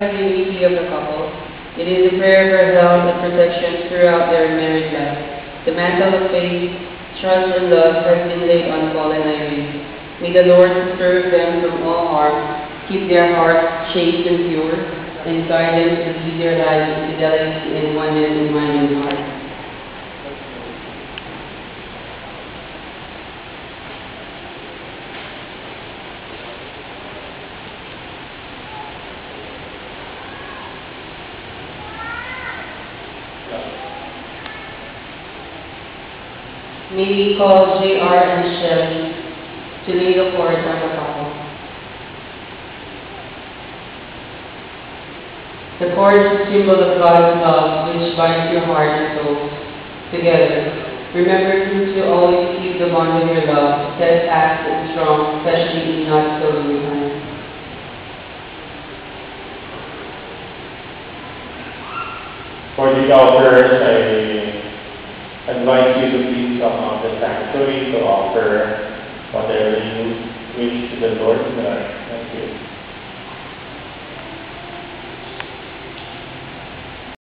unity of the couple. It is a prayer for health and protection throughout their married life. The mantle of faith, trust, and love has been laid on Paul and Irene. May the Lord preserve them from all harm, keep their hearts chaste and pure, and guide them to lead their lives in fidelity and oneness in mind and heart. May we call J.R. and Shelley to lay the cords on the couple. The cord is a symbol of God's love which binds your heart and soul together. Remember to always keep the bond of your love steadfast and strong, especially in not so behind. For the offers, I invite you to please come out the sanctuary to offer whatever you wish to the Lord. You.